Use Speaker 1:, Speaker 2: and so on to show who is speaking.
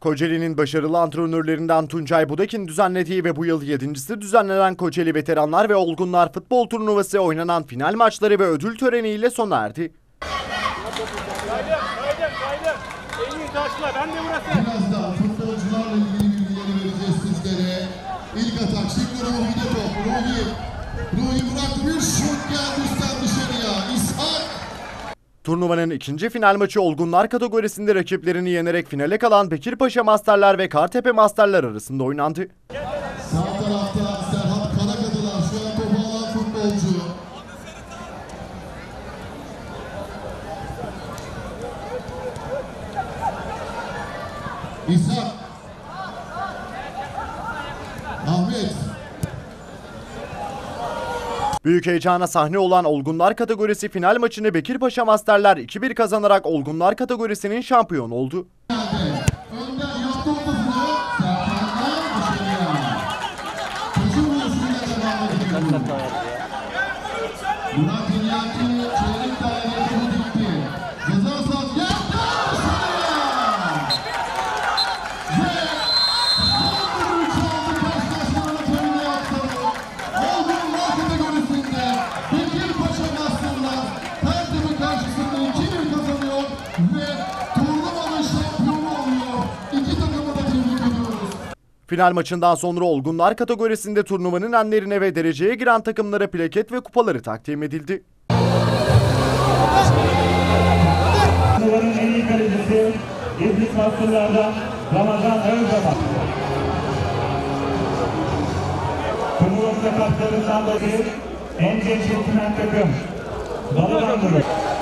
Speaker 1: Kocaeli'nin başarılı antrenörlerinden Tuncay Budak'in düzenlediği ve bu yıl yedincisi düzenlenen Kocaeli Veteranlar ve Olgunlar Futbol Turnuvası oynanan final maçları ve ödül töreniyle sona erdi.
Speaker 2: Kaydım, kaydım, kaydım. En iyi taşla, ben de burası.
Speaker 3: Birazdan futbolcularla ilgili bilgileri vereceğiz sizlere. İlk atak şimdi Ruhi'de top. Ruhi. Ruhi bıraktı bir şut geldi.
Speaker 1: Turnuvanın ikinci final maçı olgunlar kategorisinde rakiplerini yenerek finale kalan Bekirpaşa Masterlar ve Kartepe Masterlar arasında oynandı.
Speaker 3: Sağ tarafta Serhat Karakadılar şu an topu alan futbolcu. İshak. Ahmet.
Speaker 1: Büyük heyecana sahne olan Olgunlar kategorisi final maçını Bekirpaşa Masterlar 2-1 kazanarak Olgunlar kategorisinin şampiyonu oldu.
Speaker 3: Önder
Speaker 1: Final maçından sonra Olgunlar kategorisinde turnuvanın enlerine ve dereceye giren takımlara plaket ve kupaları takdim edildi.
Speaker 4: Turnuvanın en iyi kalecisi İdris Masterlar'dan Ramazan Özdamak. Turnuva sakatlarından dolayı en genç takım. Turnuva